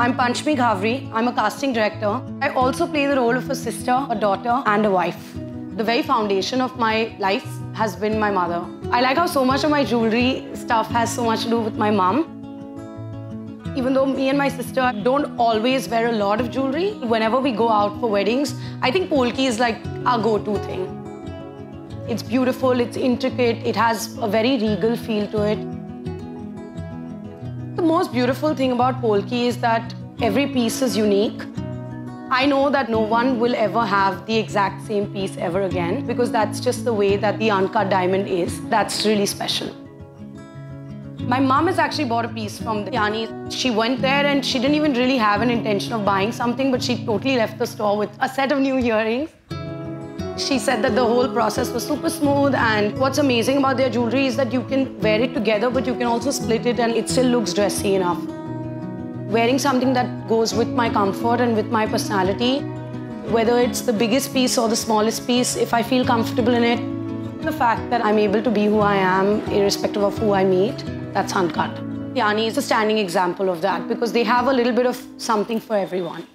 I'm Panchami Ghavri. I'm a casting director. I also play the role of a sister, a daughter, and a wife. The very foundation of my life has been my mother. I like how so much of my jewelry stuff has so much to do with my mom. Even though me and my sister don't always wear a lot of jewelry, whenever we go out for weddings, I think polki is like our go-to thing. It's beautiful, it's intricate, it has a very regal feel to it. Most beautiful thing about Polki is that every piece is unique. I know that no one will ever have the exact same piece ever again because that's just the way that the uncut diamond is. That's really special. My mom has actually bought a piece from the Tyaani. She went there and she didn't even really have an intention of buying something, but she totally left the store with a set of new earrings. She said that the whole process was super smooth and what's amazing about their jewelry is that you can wear it together but you can also split it and it still looks dressy enough. Wearing something that goes with my comfort and with my personality, whether it's the biggest piece or the smallest piece, if I feel comfortable in it, the fact that I'm able to be who I am irrespective of who I meet, that's uncut. Tyaani is a standing example of that because they have a little bit of something for everyone.